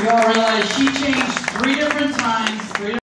We all realize she changed three different times, three